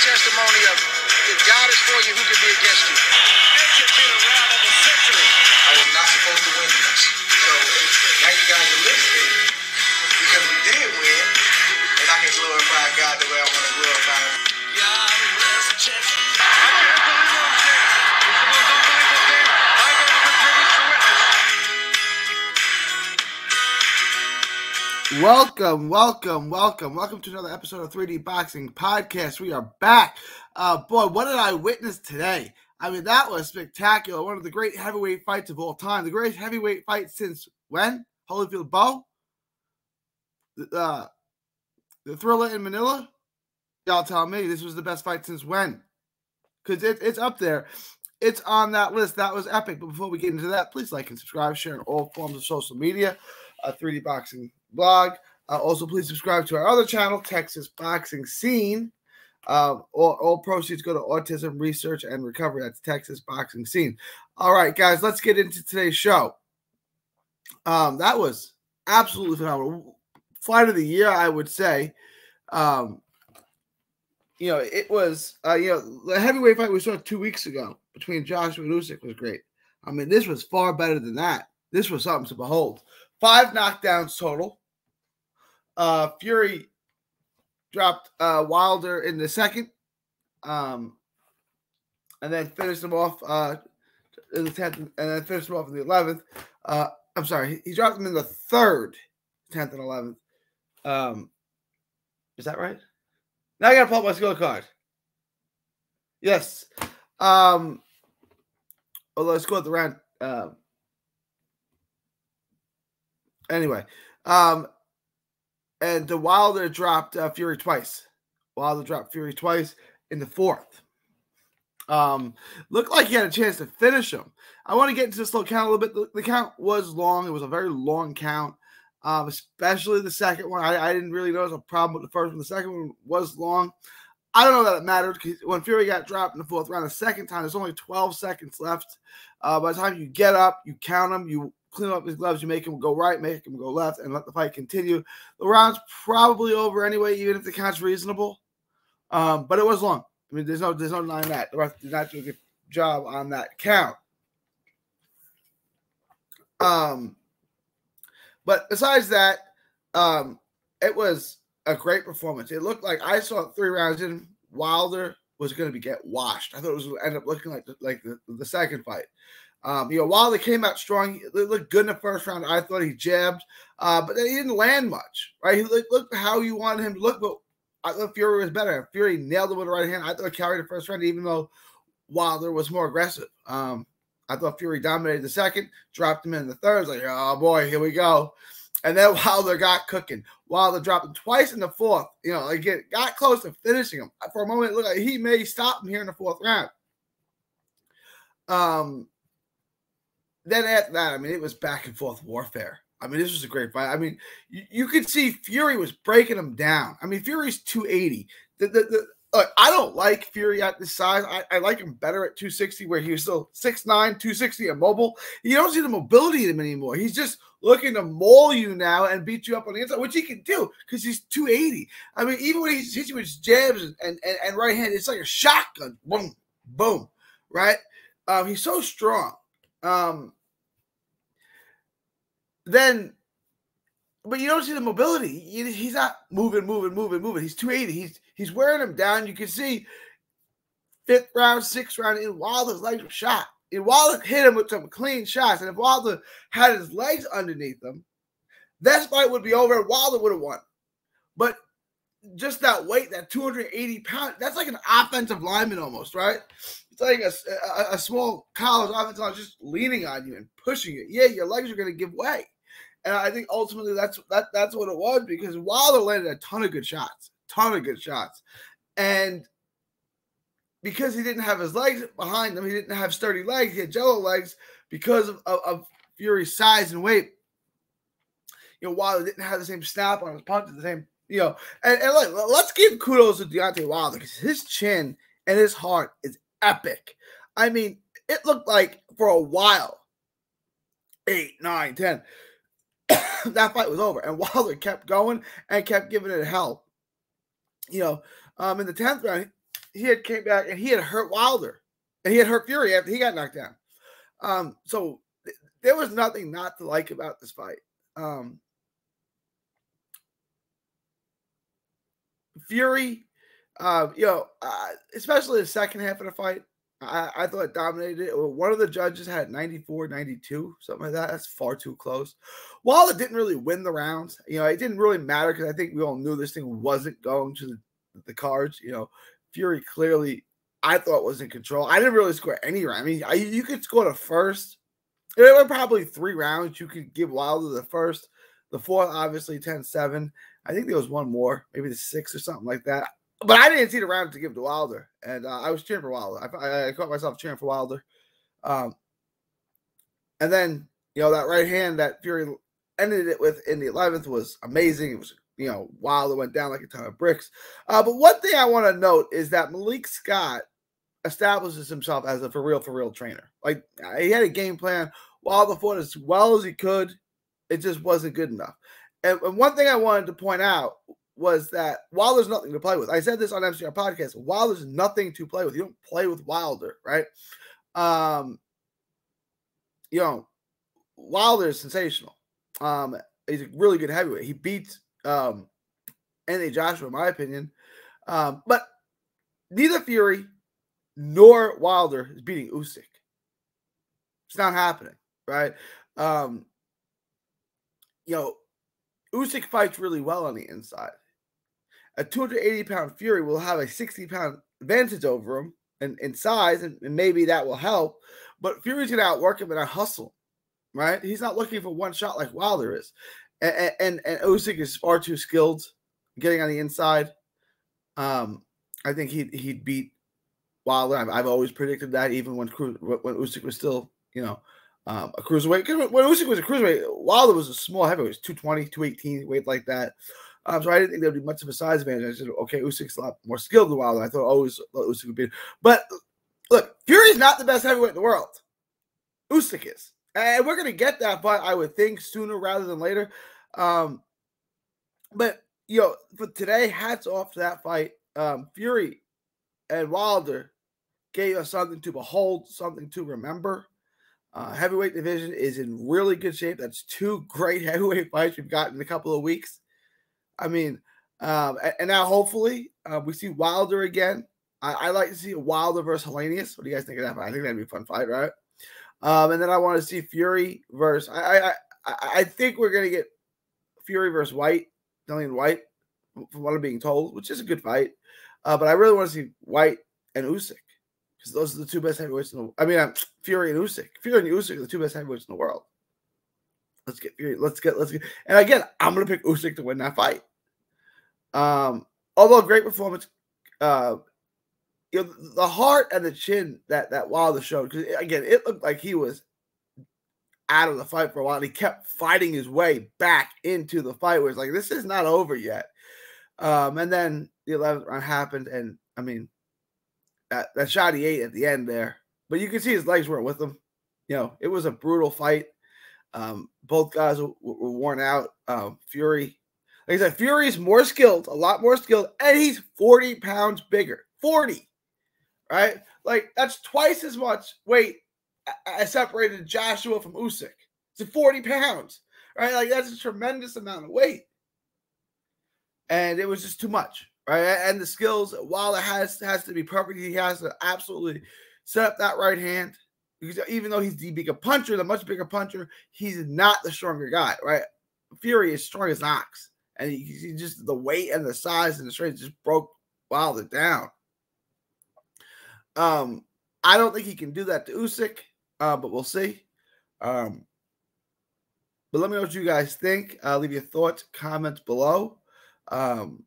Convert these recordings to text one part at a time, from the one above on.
testimony of if God is for you, who can be against you? Welcome, welcome, welcome, welcome to another episode of 3D Boxing Podcast. We are back. Uh, boy, what did I witness today? I mean, that was spectacular. One of the great heavyweight fights of all time. The greatest heavyweight fight since when? Holyfield Bowe? The, uh, the Thriller in Manila? Y'all tell me this was the best fight since when? Because it, it's up there. It's on that list. That was epic. But before we get into that, please like and subscribe, share on all forms of social media. Uh, 3D Boxing blog. Uh, also, please subscribe to our other channel, Texas Boxing Scene. Uh, all, all proceeds go to autism research and recovery. That's Texas Boxing Scene. All right, guys, let's get into today's show. Um, that was absolutely phenomenal. Fight of the year, I would say. Um, you know, it was uh, you know the heavyweight fight we saw two weeks ago between Joshua and Usyk was great. I mean, this was far better than that. This was something to behold. Five knockdowns total. Uh, Fury dropped uh, Wilder in the second, um, and then finished him off uh, in the tenth, and then finished him off in the eleventh. Uh, I'm sorry, he, dropped him in the third, tenth, and eleventh. Um, is that right? Now I gotta pull up my scorecard. Yes. Um. Let's go at the round. Uh, anyway, um, and the Wilder dropped uh, Fury twice. Wilder dropped Fury twice in the fourth. Um, looked like he had a chance to finish him. I want to get into this little count a little bit. The, the count was long. It was a very long count, um, especially the second one. I, I didn't really notice a problem with the first one. The second one was long. I don't know that it mattered because when Fury got dropped in the fourth round, the second time, there's only 12 seconds left. Uh, by the time you get up, you count them, you clean up his gloves, you make him go right, make him go left, and let the fight continue. The round's probably over anyway, even if the count's reasonable. Um, but it was long. I mean, there's no there's no denying that. The ref did not do a good job on that count. Um, but besides that, um, it was a great performance. It looked like I saw three rounds in. Wilder was going to be get washed. I thought it was going to end up looking like the, like the, the second fight. Um, you know, Wilder came out strong. He looked good in the first round. I thought he jabbed, uh, but he didn't land much. Right? He looked, looked how you wanted him to look, but I thought Fury was better. Fury nailed him with the right hand. I thought carried the first round, even though Wilder was more aggressive. Um, I thought Fury dominated the second, dropped him in the third. Like, oh boy, here we go. And then Wilder got cooking. Wilder dropped him twice in the fourth. You know, like it got close to finishing him. For a moment, it looked like he may stop him here in the fourth round. Um, then after that, I mean, it was back and forth warfare. I mean, this was a great fight. I mean, you, you could see Fury was breaking him down. I mean, Fury's 280. The, the, the, look, I don't like Fury at this size. I, I like him better at 260, where he was still 6'9, 260 and mobile. You don't see the mobility in him anymore. He's just looking to maul you now and beat you up on the inside, which he can do because he's 280. I mean, even when he's hits you with jabs and, and, and right hand, it's like a shotgun. Boom, boom, right? Um, he's so strong. Um, then, but you don't see the mobility. He's not moving, moving, moving, moving. He's 280. He's he's wearing him down. You can see fifth round, sixth round, and Wilder's legs were shot. And Wilder hit him with some clean shots. And if Wilder had his legs underneath him, that fight would be over and Wilder would have won. But just that weight, that 280 pounds, that's like an offensive lineman almost, right? It's like a, a, a small college offensive lineman just leaning on you and pushing you. Yeah, your legs are going to give way. And I think ultimately that's that that's what it was because Wilder landed a ton of good shots, ton of good shots. And because he didn't have his legs behind him, he didn't have sturdy legs, he had jello legs because of, of, of Fury's size and weight. You know, Wilder didn't have the same snap on his punches, the same, you know. And, and look, let's give kudos to Deontay Wilder because his chin and his heart is epic. I mean, it looked like for a while, eight, nine, ten, that fight was over. And Wilder kept going and kept giving it hell. You know, um, in the 10th round, he had came back and he had hurt Wilder, and he had hurt Fury after he got knocked down. Um, so th- there was nothing not to like about this fight. Um, Fury, uh, you know, uh, especially the second half of the fight, I, I thought dominated it. One of the judges had 94, 92, something like that. That's far too close. While it didn't really win the rounds, you know, it didn't really matter because I think we all knew this thing wasn't going to the, the cards. You know, Fury clearly, I thought was in control. I didn't really score any round. I mean, I, you could score the first. There were probably three rounds you could give Wilder the first. The fourth, obviously, 10 7. I think there was one more, maybe the sixth or something like that. But I didn't see the round to give to Wilder. And uh, I was cheering for Wilder. I, I, caught myself cheering for Wilder. Um, and then, you know, that right hand that Fury ended it with in the 11th was amazing. It was, you know, Wilder went down like a ton of bricks. Uh, but one thing I want to note is that Malik Scott establishes himself as a for real, for real trainer. Like he had a game plan. Wilder fought as well as he could. It just wasn't good enough. And, and one thing I wanted to point out was that while there's nothing to play with. I said this on MCR podcast. While there's nothing to play with. You don't play with Wilder, right? Um, you know, Wilder is sensational. Um, he's a really good heavyweight. He beats um Anthony Joshua, in my opinion. Um, but neither Fury nor Wilder is beating Usyk. It's not happening, right? Um, you know, Usyk fights really well on the inside. A 280 pound Fury will have a 60 pound advantage over him in, in size, and, and maybe that will help. But Fury's going to outwork him in a hustle, right? He's not looking for one shot like Wilder is. And, and, and Usyk is far too skilled getting on the inside. Um, I think he'd, he'd beat Wilder. I've, I've always predicted that, even when when Usyk was still, you know, um, a cruiserweight. When Usyk was a cruiserweight, Wilder was a small heavyweight, 220, 218, weight like that. Um, so I didn't think there'd be much of a size advantage. I said, okay, Usyk's a lot more skilled than Wilder. I thought always thought Usyk would be. But look, Fury's not the best heavyweight in the world. Usyk is. And we're going to get that fight, I would think, sooner rather than later. Um, but, you know, for today, hats off to that fight. Um, Fury and Wilder gave us something to behold, something to remember. Uh, heavyweight division is in really good shape. That's two great heavyweight fights we've got in a couple of weeks. I mean, um, and, now hopefully uh, we see Wilder again. I, I, like to see Wilder versus Helenius. What do you guys think of that fight? I think that'd be a fun fight, right? Um, and then I want to see Fury versus. I I I, I think we're gonna get Fury versus Whyte, Dillian Whyte, from what I'm being told, which is a good fight. Uh, but I really want to see Whyte and Usyk because those are the two best heavyweights in the. I mean, uh, Fury and Usyk. Fury and Usyk are the two best heavyweights in the world. Let's get Fury. Let's get. Let's get. And again, I'm gonna pick Usyk to win that fight. Um, although great performance, uh, you know, the heart and the chin that that Wilder showed because again, it looked like he was out of the fight for a while. And he kept fighting his way back into the fight. Where it's like this is not over yet. Um, and then the 11th round happened, and I mean, that, that shot he ate at the end there, but you can see his legs weren't with him. You know, it was a brutal fight. Um, both guys were worn out. Um, Fury, like I said, Fury's more skilled, a lot more skilled, and he's 40 pounds bigger. 40, right? Like that's twice as much weight I separated Joshua from Usyk. It's 40 pounds, right? Like that's a tremendous amount of weight. And it was just too much, right? And the skills, while it has has to be perfect, he has to absolutely set up that right hand. Because even though he's the bigger puncher, the much bigger puncher, he's not the stronger guy, right? Fury is strong as ox, and he, he just the weight and the size and the strength just broke Wilder down. Um, I don't think he can do that to Usyk, uh, but we'll see. Um, but let me know what you guys think. Uh, leave your thoughts, comments below. Um,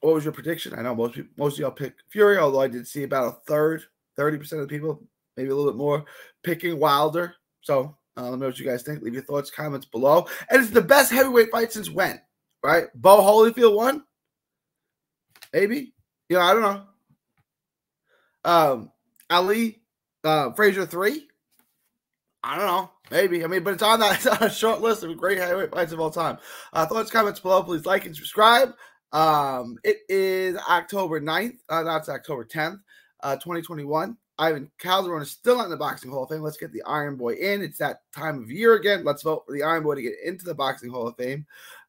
what was your prediction? I know most people, most of y'all pick Fury, although I did see about a third, 30% of the people, maybe a little bit more, picking Wilder. So uh, let me know what you guys think. Leave your thoughts, comments below. And it's the best heavyweight fight since when? Right? Bowe Holyfield won? Maybe. You know, I don't know. Um, Ali, uh, Frazier three. I don't know. Maybe. I mean, but it's on that it's on a short list of great heavyweight fights of all time. Uh, thoughts, comments below. Please like and subscribe. Um, it is October 9th. Uh, that's October 10th, uh, 2021. Ivan Calderon is still not in the Boxing Hall of Fame. Let's get the Iron Boy in. It's that time of year again. Let's vote for the Iron Boy to get into the Boxing Hall of Fame.